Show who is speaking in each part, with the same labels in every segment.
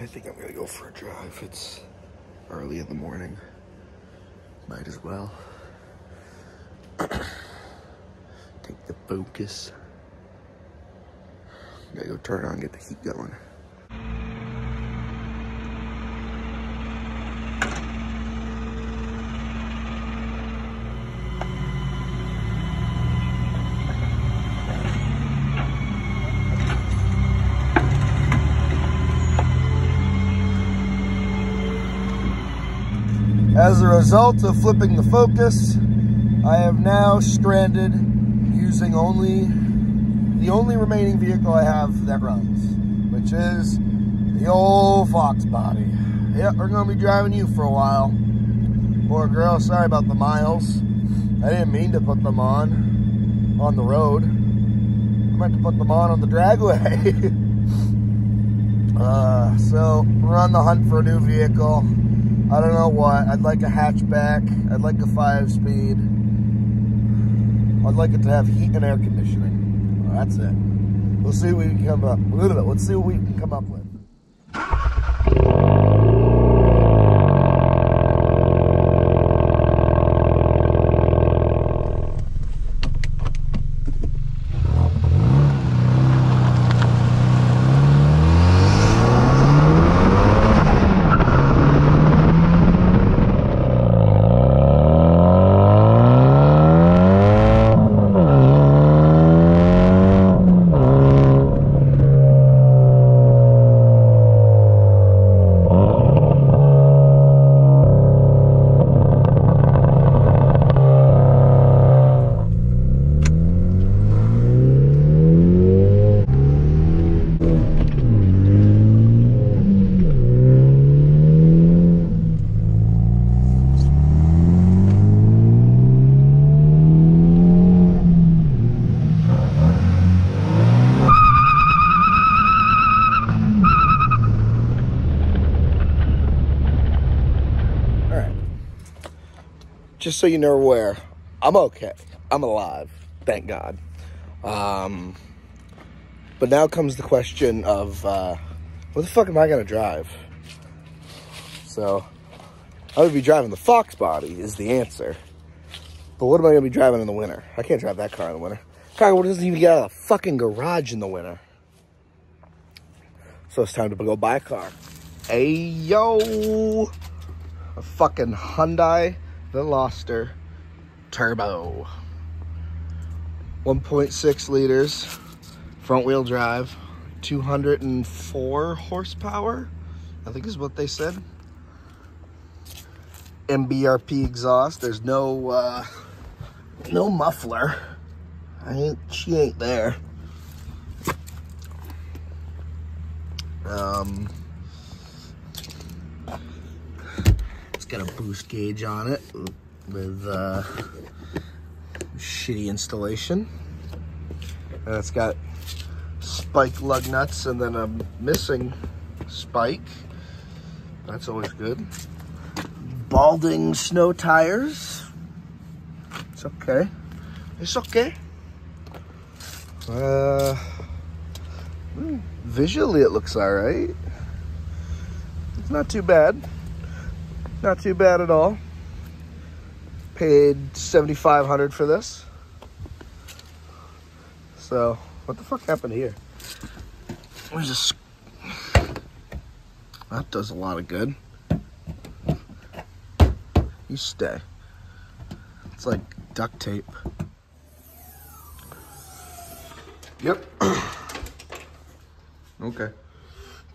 Speaker 1: I think I'm gonna go for a drive. It's early in the morning. Might as well. Take the focus. Gotta go turn on, get the heat going. Result of flipping the focus, I have now stranded using only the only remaining vehicle I have that runs, which is the old Fox body. Yep, we're gonna be driving you for a while. Poor girl, sorry about the miles. I didn't mean to put them on on the road. I meant to put them on on the dragway. uh, so we're on the hunt for a new vehicle. I don't know what. I'd like a hatchback. I'd like a five speed. I'd like it to have heat and air conditioning. Well, that's it. We'll see what we can come up. Let's see what we can come up with. Just so you know where I'm okay. I'm alive, thank God. Um, but now comes the question of uh, what the fuck am I gonna drive? So I would be driving the Fox body is the answer. But what am I gonna be driving in the winter? I can't drive that car in the winter. Car doesn't even get out of the fucking garage in the winter. So it's time to go buy a car. Hey yo, a fucking Hyundai Veloster Turbo. 1.6 liters, front wheel drive, 204 horsepower, I think is what they said. MBRP exhaust, there's no, uh, no muffler. I ain't, she ain't there. Um, got a boost gauge on it with uh, shitty installation. And it's got spike lug nuts and then a missing spike. That's always good. Balding snow tires. It's okay. It's okay. Uh, hmm, visually it looks all right. It's not too bad. Not too bad at all. Paid 7500 for this. So, what the fuck happened here? Where's this? That does a lot of good. You stay. It's like duct tape. Yep. okay.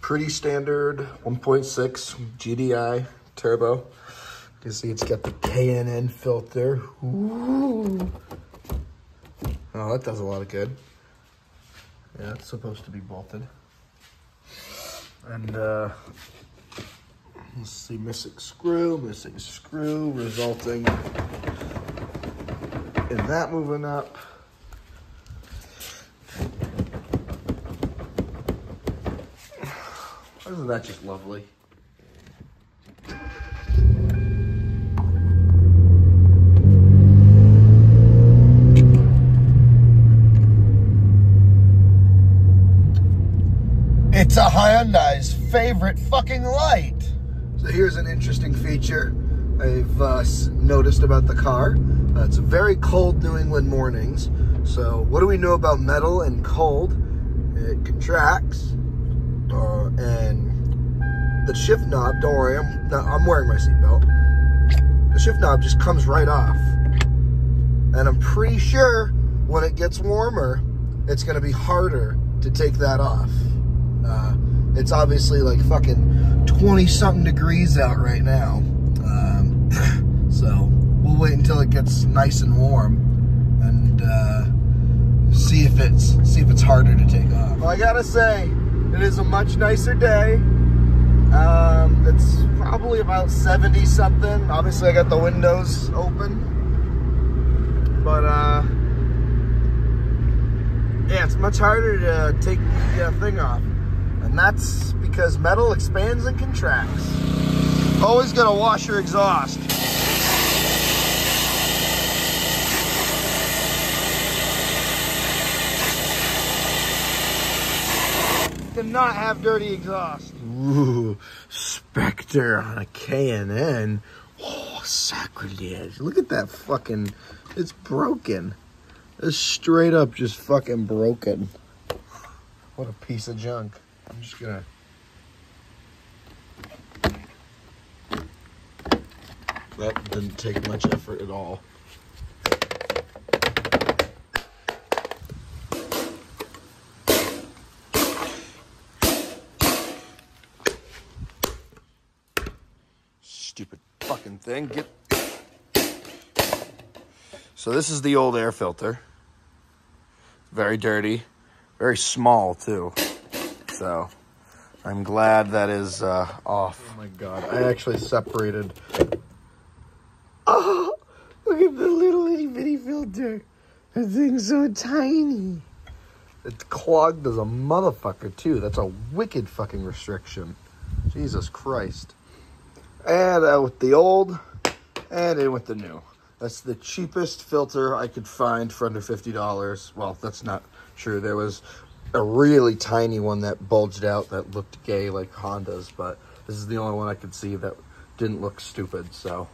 Speaker 1: Pretty standard 1.6 GDI turbo. You see it's got the K&N filter. Ooh. Oh, that does a lot of good. Yeah, it's supposed to be bolted. And uh, let's see, missing screw, missing screw, resulting in that moving up. Isn't that just lovely? It's a Hyundai's favorite fucking light. So here's an interesting feature I've uh, noticed about the car. Uh, it's very cold New England mornings. So what do we know about metal and cold? It contracts uh, and the shift knob, don't worry, I'm, not, I'm wearing my seatbelt. The shift knob just comes right off. And I'm pretty sure when it gets warmer, it's gonna be harder to take that off. It's obviously like fucking 20 something degrees out right now. Um, so we'll wait until it gets nice and warm and uh, see if it's see if it's harder to take off. Well, I gotta say, it is a much nicer day. Um, it's probably about 70 something. Obviously I got the windows open. But uh, yeah, it's much harder to take the uh, thing off. And that's because metal expands and contracts. Always gotta wash your exhaust. to not have dirty exhaust. Ooh, Spectre on a K&N. Oh, sacrilege. Look at that fucking, it's broken. It's straight up just fucking broken. What a piece of junk. I'm just gonna... That didn't take much effort at all. Stupid fucking thing. Get. So this is the old air filter. Very dirty, very small too. So I'm glad that is uh, off. Oh my god! I actually separated. Oh, look at the little itty bitty filter. That thing's so tiny. It's clogged as a motherfucker too. That's a wicked fucking restriction. Jesus Christ. And out with the old and in with the new. That's the cheapest filter I could find for under $50. Well, that's not true. There was a really tiny one that bulged out that looked gay like Honda's, but this is the only one I could see that didn't look stupid, so.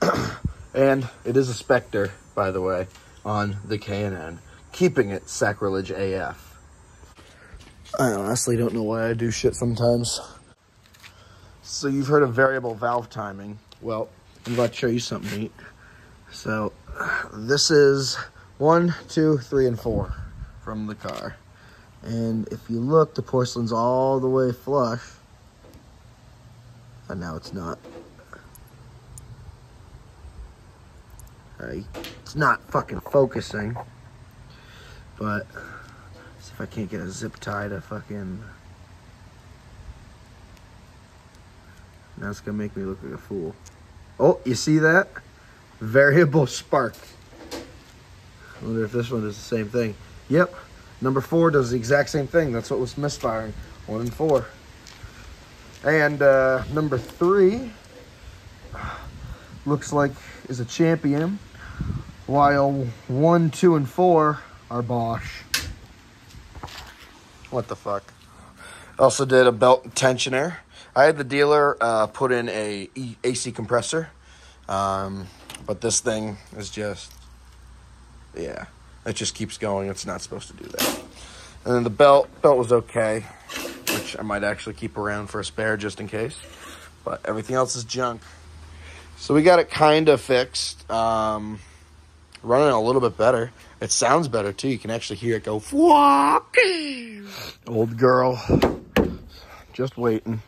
Speaker 1: and it is a Spectre, by the way, on the K&N, keeping it sacrilege AF. I honestly don't know why I do shit sometimes. So you've heard of variable valve timing. Well, I'm about to show you something neat. So this is one, two, three, and four from the car. And if you look, the porcelain's all the way flush. And now it's not. It's not fucking focusing. But, see if I can't get a zip tie to fucking Now it's gonna make me look like a fool. Oh, you see that? Variable spark. I wonder if this one does the same thing. Yep, number four does the exact same thing. That's what was misfiring, one and four. And uh, number three looks like is a champion, while one, two, and four are Bosch. What the fuck? Also did a belt tensioner. I had the dealer uh, put in a AC compressor, um, but this thing is just, yeah, it just keeps going. It's not supposed to do that. And then the belt, belt was okay, which I might actually keep around for a spare just in case. But everything else is junk. So we got it kind of fixed. Um, running a little bit better. It sounds better too. You can actually hear it go. Old girl, just waiting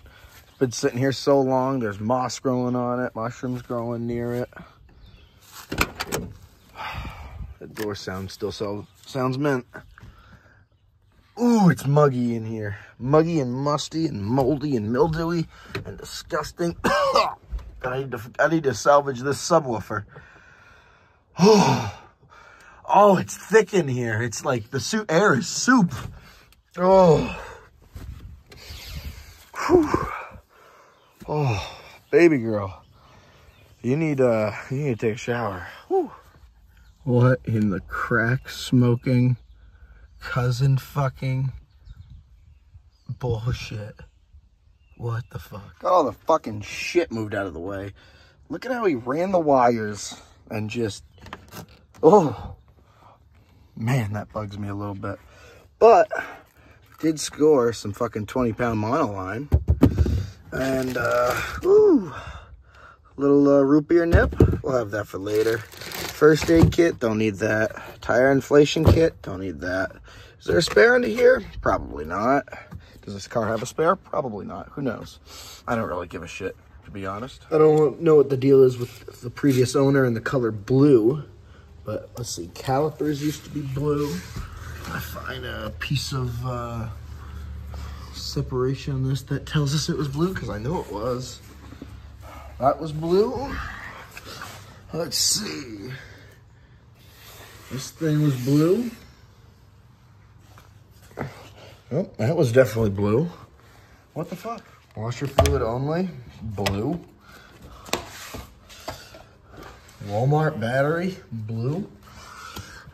Speaker 1: been sitting here so long. There's moss growing on it, mushrooms growing near it. The door sound still so sounds mint. Ooh, it's muggy in here. Muggy and musty and moldy and mildewy and disgusting. I need to I need to salvage this subwoofer. Oh, oh, it's thick in here. It's like the suit air is soup. Oh. Whew. Oh, baby girl. You need uh you need to take a shower. Whew. What in the crack smoking cousin fucking bullshit. What the fuck? Got all the fucking shit moved out of the way. Look at how he ran the wires and just, oh, man, that bugs me a little bit. But did score some fucking 20 pound monoline. And, uh, ooh, little uh, root beer nip. We'll have that for later. First aid kit, don't need that. Tire inflation kit, don't need that. Is there a spare under here? Probably not. Does this car have a spare? Probably not. Who knows? I don't really give a shit, to be honest. I don't know what the deal is with the previous owner and the color blue. But let's see, calipers used to be blue. I find a piece of uh, separation on this that tells us it was blue because I know it was. That was blue. Let's see. This thing was blue. Oh, that was definitely blue. What the fuck? Washer fluid only, blue. Walmart battery, blue.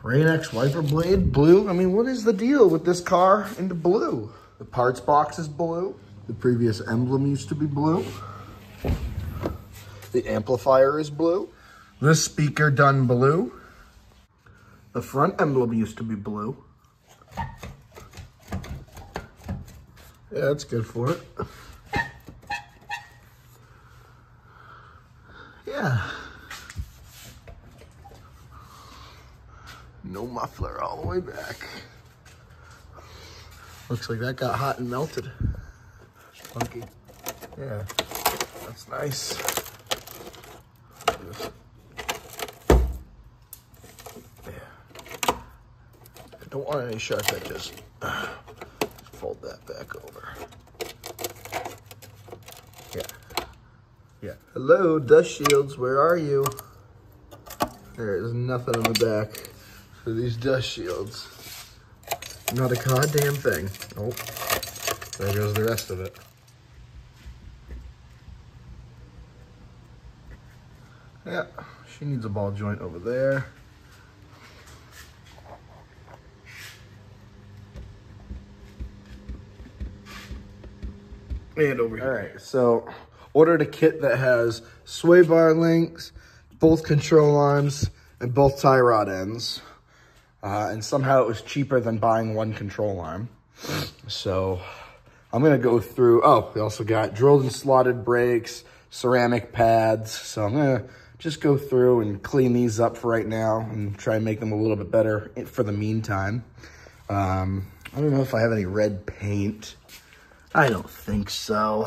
Speaker 1: Rain-X wiper blade, blue. I mean, what is the deal with this car into blue? The parts box is blue. The previous emblem used to be blue. The amplifier is blue. This speaker done blue. The front emblem used to be blue. Yeah, that's good for it. Yeah. No muffler all the way back. Looks like that got hot and melted. Funky. Yeah, that's nice. Yeah. I don't want any sharp edges. Fold that back over. Yeah. Yeah. Hello, dust shields, where are you? There is nothing on the back for these dust shields. Not a goddamn thing. Oh, There goes the rest of it. Yeah, she needs a ball joint over there. And over here. All right, so ordered a kit that has sway bar links, both control arms, and both tie rod ends. Uh, and somehow it was cheaper than buying one control arm. So I'm gonna go through, oh, we also got drilled and slotted brakes, ceramic pads. So I'm gonna just go through and clean these up for right now and try and make them a little bit better for the meantime. Um, I don't know if I have any red paint. I don't think so.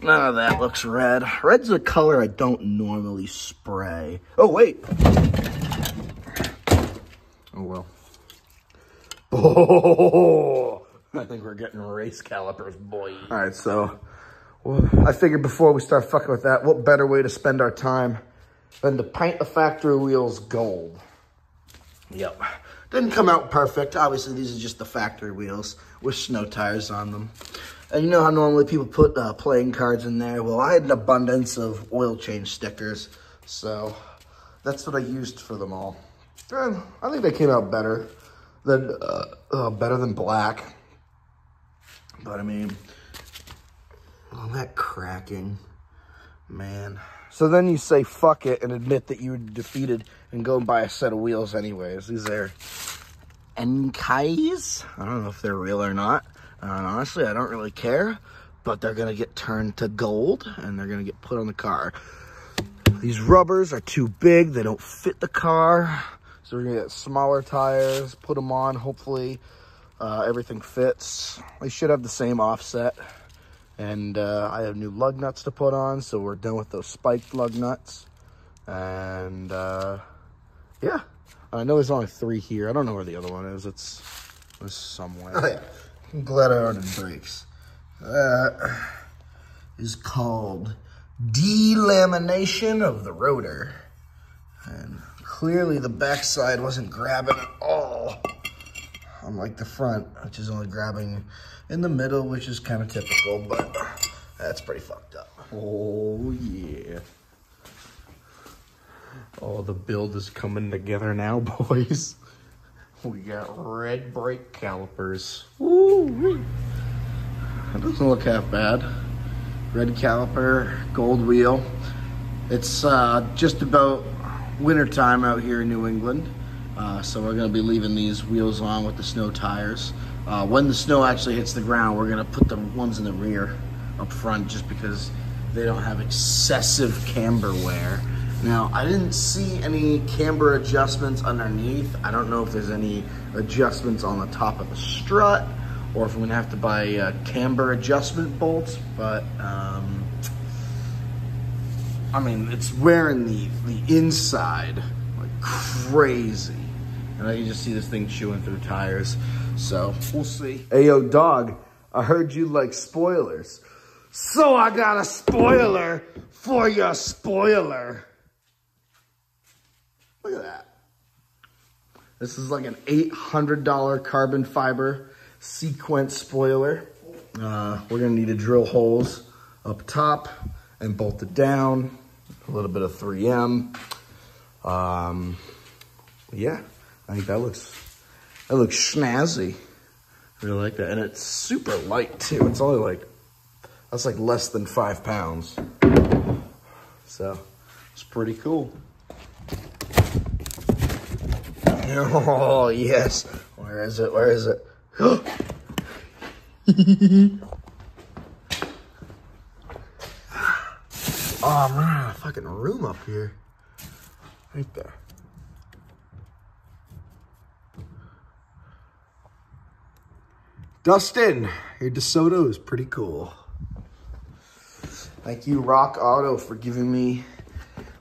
Speaker 1: None of that looks red. Red's a color I don't normally spray. Oh, wait. Oh, well. Oh, I think we're getting race calipers, boy. All right, so well, I figured before we start fucking with that, what better way to spend our time than to paint the factory wheels gold? Yep. Didn't come out perfect. Obviously, these are just the factory wheels with snow tires on them. And you know how normally people put uh, playing cards in there? Well, I had an abundance of oil change stickers, so that's what I used for them all. And I think they came out better than uh, uh, better than black. But I mean, oh, that cracking, man. So then you say fuck it and admit that you were defeated and go and buy a set of wheels anyways. These are Enkeis. I don't know if they're real or not. Honestly, I don't really care. But they're going to get turned to gold and they're going to get put on the car. These rubbers are too big. They don't fit the car. So we're gonna get smaller tires, put them on, hopefully uh, everything fits. They should have the same offset. And uh, I have new lug nuts to put on, so we're done with those spiked lug nuts. And uh, yeah, I know there's only three here. I don't know where the other one is. It's, it's somewhere. Oh, yeah. I'm glad I ordered brakes. That is called delamination of the rotor. And Clearly the backside wasn't grabbing at all. Unlike the front, which is only grabbing in the middle, which is kind of typical, but that's pretty fucked up. Oh yeah. Oh, the build is coming together now, boys. We got red brake calipers. Woo! It doesn't look half bad. red caliper, gold wheel. It's uh, just about winter time out here in New England. Uh, so we're gonna be leaving these wheels on with the snow tires. Uh, when the snow actually hits the ground, we're gonna put the ones in the rear up front just because they don't have excessive camber wear. Now, I didn't see any camber adjustments underneath. I don't know if there's any adjustments on the top of the strut or if I'm gonna have to buy uh, camber adjustment bolts, but um, I mean, it's wearing the, the inside like crazy. And I can just see this thing chewing through tires. So we'll see. Hey, yo, dog, I heard you like spoilers. So I got a spoiler for your spoiler. Look at that. This is like an $800 carbon fiber sequence spoiler. Uh, we're gonna need to drill holes up top and bolt it down. A little bit of 3M. Um, yeah, I think that looks, that looks snazzy. I really like that. And it's super light too. It's only like, that's like less than five pounds. So it's pretty cool. Oh, yes. Where is it? Where is it? oh, man, fucking room up here. Right there. Dustin, your DeSoto is pretty cool. Thank you, Rock Auto, for giving me,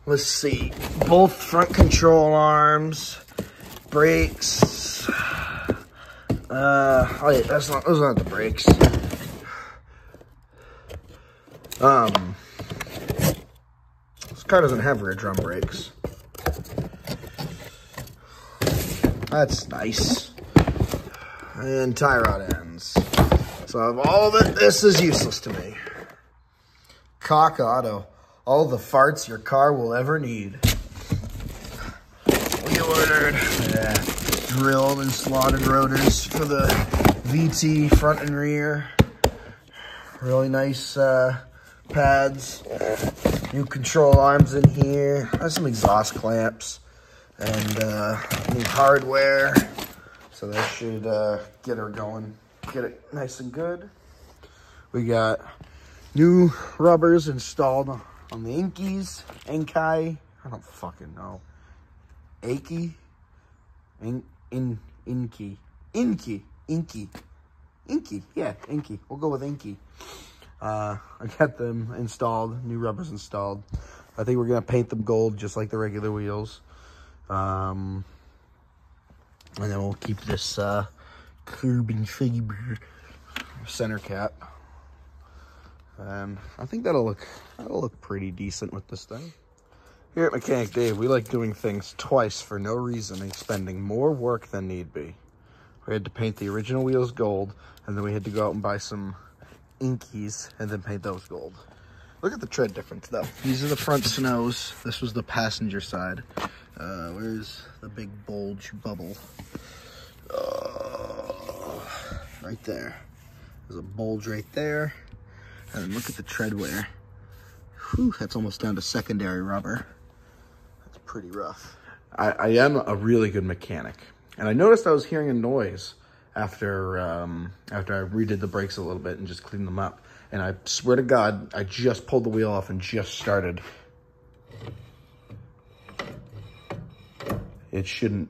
Speaker 1: let's see, both front control arms, brakes. Uh, oh yeah, that's not, those aren't the brakes. Um, this car doesn't have rear drum brakes. That's nice. And tie rod ends. So all that this is useless to me. Cock Auto. All the farts your car will ever need. We ordered yeah, drilled and slotted rotors for the VT front and rear. Really nice uh, pads. New control arms in here. There's some exhaust clamps and uh, new hardware. So that should uh, get her going, get it nice and good. We got new rubbers installed on the Inkies, Inkai, I don't fucking know. Aki, in, in, Inky, Inky, Inky, Inky, yeah, Inky. We'll go with Inky. Uh, I got them installed, new rubbers installed. I think we're gonna paint them gold just like the regular wheels. Um, and then we'll keep this uh, carbon fiber center cap. And I think that'll look that'll look pretty decent with this thing. Here at Mechanic Dave, we like doing things twice for no reason and spending more work than need be. We had to paint the original wheels gold, and then we had to go out and buy some inkies and then paint those gold. Look at the tread difference though. These are the front snows. This was the passenger side. Uh, where's the big bulge bubble? Uh, right there. There's a bulge right there. And look at the tread wear. Whew, that's almost down to secondary rubber. That's pretty rough. I, I am a really good mechanic. And I noticed I was hearing a noise after um, after I redid the brakes a little bit and just cleaned them up. And I swear to God, I just pulled the wheel off and just started. It shouldn't.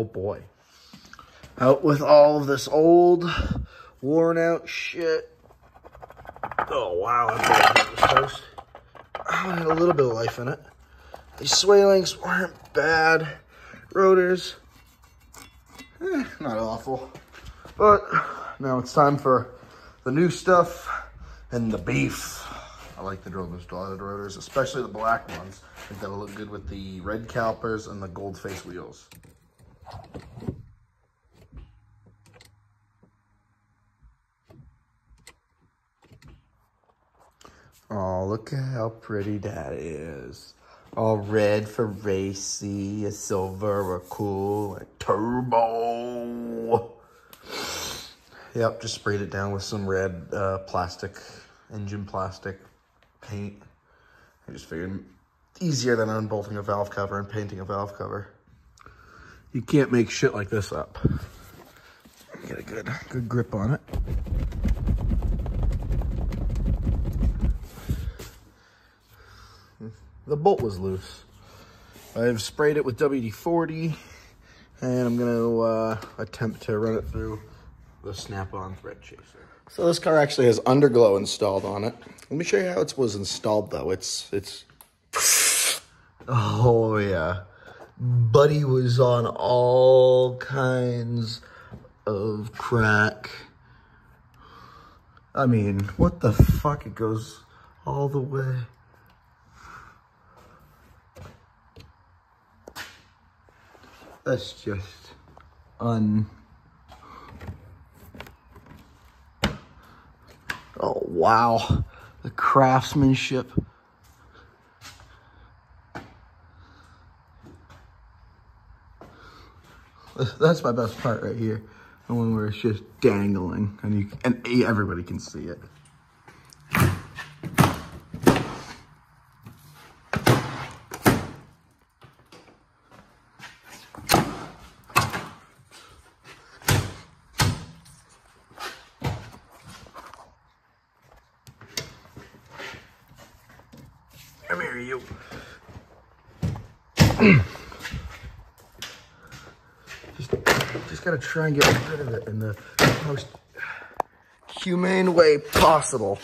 Speaker 1: Oh boy. Out with all of this old, worn out shit. Oh wow, that's toast. Oh, it had a little bit of life in it. These sway links weren't bad. Rotors, eh, not awful. But now it's time for the new stuff and the beef. I like the drill slotted rotors, especially the black ones. I think that'll look good with the red calipers and the gold face wheels. Oh, look at how pretty that is. All red for racy, a silver, a cool, a turbo. Yep, just sprayed it down with some red uh, plastic engine plastic paint. I just figured easier than unbolting a valve cover and painting a valve cover. You can't make shit like this up. Get a good, good grip on it. The bolt was loose. I've sprayed it with WD-40 and I'm gonna uh, attempt to run it through the snap-on thread chaser. So this car actually has underglow installed on it. Let me show you how it was installed though. It's, it's, oh yeah. Buddy was on all kinds of crack. I mean, what the fuck? It goes all the way. That's just un... Oh, wow. The craftsmanship. That's my best part right here. The one where it's just dangling and you and everybody can see it. Come here, you. just, just gotta try and get rid of it in the most humane way possible.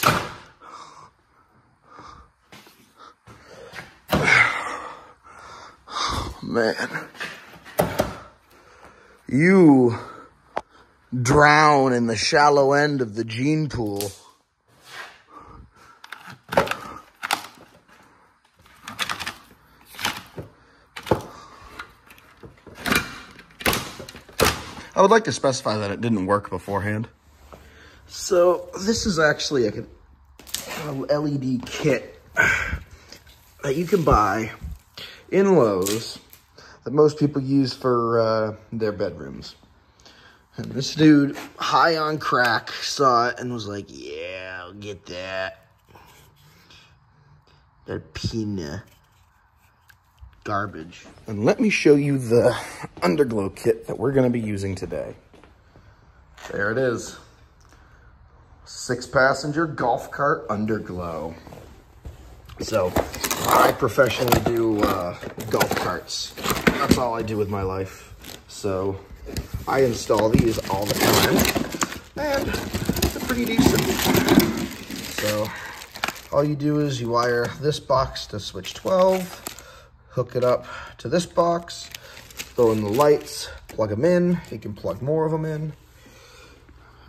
Speaker 1: Man. You drown in the shallow end of the gene pool. Would like to specify that it didn't work beforehand. So this is actually a, LED kit that you can buy in Lowe's that most people use for uh, their bedrooms. And this dude, high on crack, saw it and was like, yeah, I'll get that. That peanut garbage. And let me show you the underglow kit that we're gonna be using today. There it is. Six passenger golf cart underglow. So I professionally do uh, golf carts. That's all I do with my life. So I install these all the time and they're pretty decent. So all you do is you wire this box to switch 12 hook it up to this box, throw in the lights, plug them in. You can plug more of them in.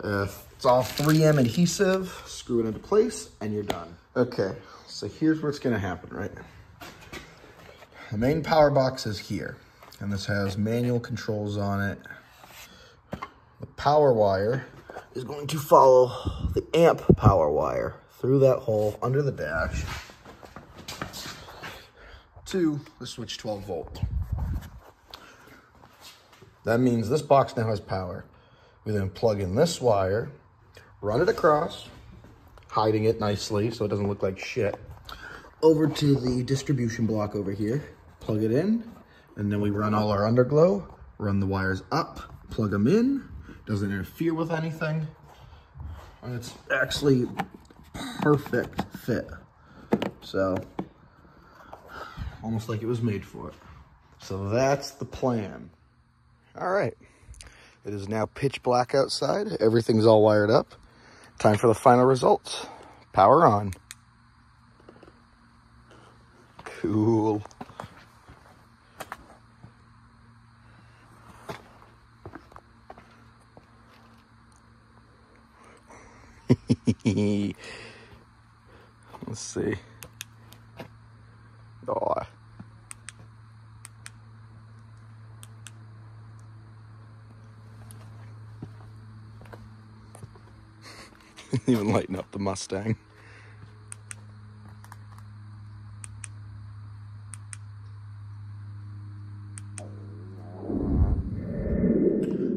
Speaker 1: Uh, it's all 3M adhesive, screw it into place, and you're done. Okay, so here's what's gonna happen, right? The main power box is here, and this has manual controls on it. The power wire is going to follow the amp power wire through that hole under the dash to the switch 12 volt. That means this box now has power. We then plug in this wire, run it across, hiding it nicely so it doesn't look like shit, over to the distribution block over here, plug it in, and then we run all our underglow, run the wires up, plug them in, doesn't interfere with anything, and it's actually perfect fit. So almost like it was made for it. So that's the plan. All right. It is now pitch black outside. Everything's all wired up. Time for the final results. Power on. Cool. Let's see. Even lighten up the Mustang.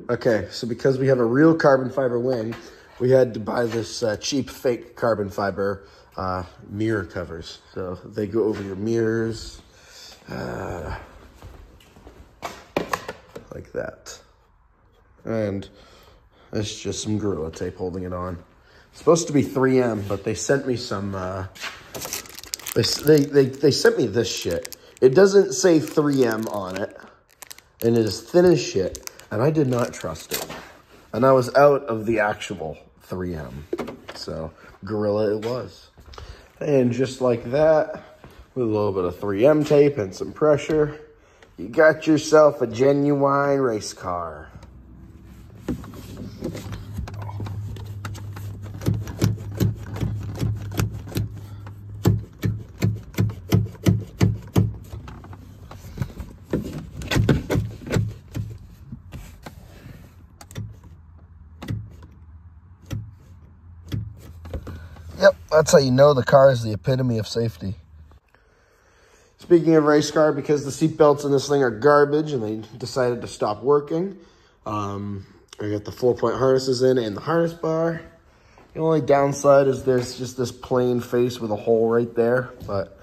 Speaker 1: Okay, so because we have a real carbon fiber wing, we had to buy this uh, cheap fake carbon fiber uh, mirror covers. So they go over your mirrors uh, like that. And it's just some Gorilla Tape holding it on. It's supposed to be 3M, but they sent me some, uh, they, they, they, they sent me this shit. It doesn't say 3M on it, and it is thin as shit, and I did not trust it. And I was out of the actual 3M. So, Gorilla it was. And just like that, with a little bit of 3M tape and some pressure, you got yourself a genuine race car. Yep, that's how you know the car is the epitome of safety. Speaking of race car, because the seatbelts in this thing are garbage and they decided to stop working, um, I got the four-point harnesses in and the harness bar. The only downside is there's just this plain face with a hole right there, but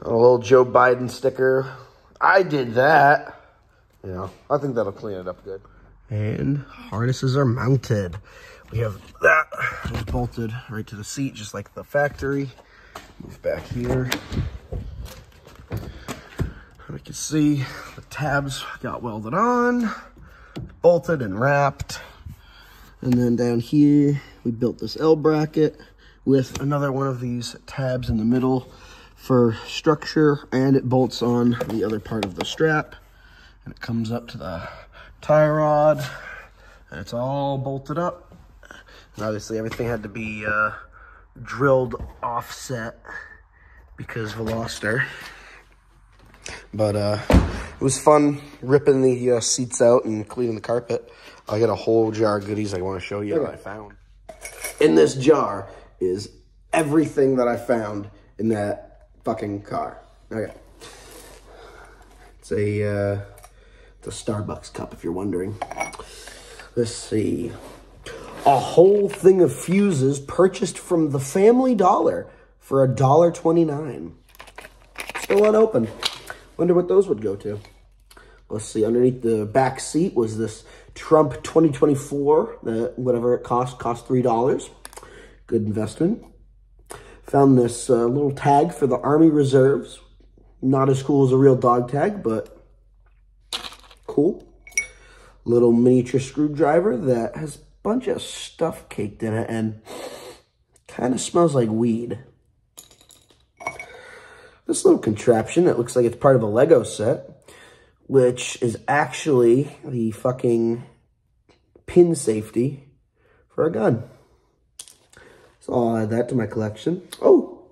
Speaker 1: a little Joe Biden sticker. I did that. You know, I think that'll clean it up good. And harnesses are mounted. We have that bolted right to the seat, just like the factory. Move back here. And We can see the tabs got welded on, bolted and wrapped. And then down here, we built this L bracket with another one of these tabs in the middle for structure, and it bolts on the other part of the strap. And it comes up to the tie rod, and it's all bolted up. Obviously everything had to be uh, drilled offset because Veloster. But uh, it was fun ripping the uh, seats out and cleaning the carpet. I got a whole jar of goodies I want to show you that I found. In this jar is everything that I found in that fucking car. Okay. It's a, uh, it's a Starbucks cup if you're wondering. Let's see. A whole thing of fuses purchased from the Family Dollar for a dollar twenty-nine. Still unopened. Wonder what those would go to. Let's see, underneath the back seat was this Trump 2024, the, whatever it cost, cost $3. Good investment. Found this uh, little tag for the Army Reserves. Not as cool as a real dog tag, but cool. Little miniature screwdriver that has bunch of stuff caked in it and kind of smells like weed. This little contraption that looks like it's part of a Lego set which is actually the fucking pin safety for a gun. So I'll add that to my collection. Oh,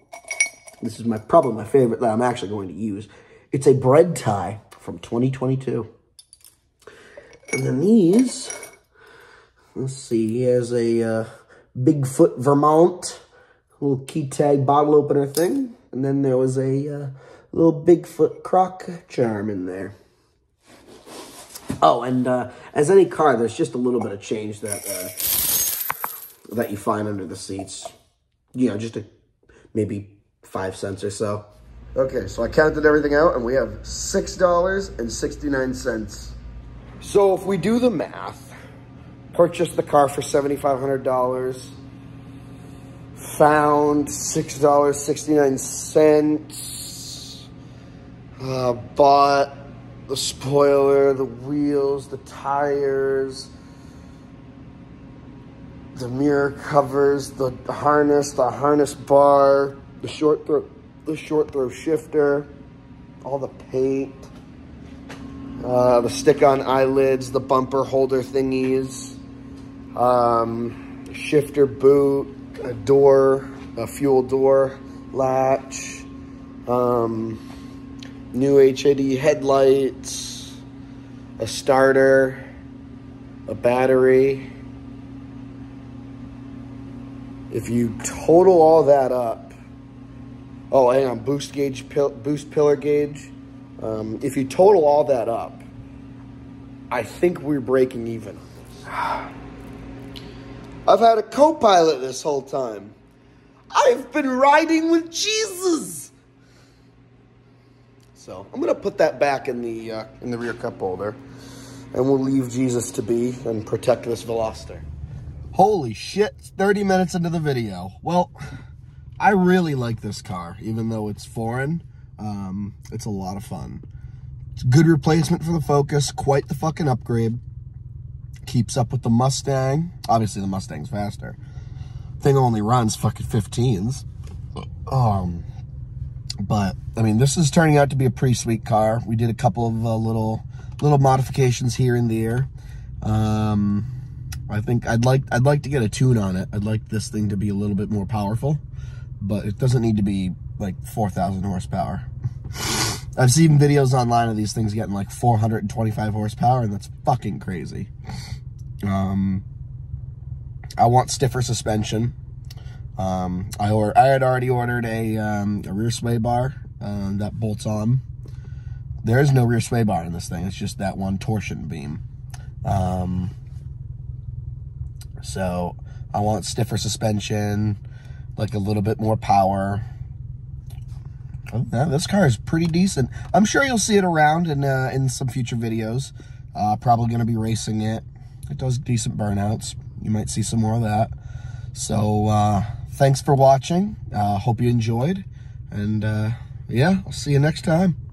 Speaker 1: this is my probably my favorite that I'm actually going to use. It's a bread tie from 2022. And then these, let's see, he has a uh, Bigfoot Vermont little key tag bottle opener thing. And then there was a uh, little Bigfoot croc charm in there. Oh, and uh, as any car, there's just a little bit of change that uh, that you find under the seats. You know, just a, maybe five cents or so. Okay, so I counted everything out, and we have $6.69. So if we do the math, purchased the car for $7,500, found $6.69, uh, bought the spoiler, the wheels, the tires, the mirror covers, the harness, the harness bar, the short throw, the short throw shifter, all the paint, uh, the stick-on eyelids, the bumper holder thingies, um, shifter boot, a door, a fuel door latch, um, new HID headlights, a starter, a battery. If you total all that up, oh, hang on, boost gauge, boost pillar gauge. Um, if you total all that up, I think we're breaking even. I've had a co-pilot this whole time. I've been riding with Jesus. So I'm gonna put that back in the uh, in the rear cup holder, and we'll leave Jesus to be and protect this Veloster. Holy shit! 30 minutes into the video. Well, I really like this car, even though it's foreign. Um, it's a lot of fun. It's a good replacement for the Focus. Quite the fucking upgrade. Keeps up with the Mustang. Obviously, the Mustang's faster thing only runs fucking 15s. Um, but I mean, this is turning out to be a pretty sweet car. We did a couple of uh, little little modifications here and there. Um, I think I'd like I'd like to get a tune on it. I'd like this thing to be a little bit more powerful, but it doesn't need to be like 4,000 horsepower. I've seen videos online of these things getting like 425 horsepower, and that's fucking crazy. Um, I want stiffer suspension. Um, I or I had already ordered a, um, a rear sway bar um, that bolts on. There is no rear sway bar in this thing. It's just that one torsion beam. Um, so I want stiffer suspension, like a little bit more power. Oh, yeah, this car is pretty decent. I'm sure you'll see it around in uh, in some future videos. Uh, probably going to be racing it. It does decent burnouts you might see some more of that. So uh, thanks for watching. Uh, hope you enjoyed. And uh, yeah, I'll see you next time.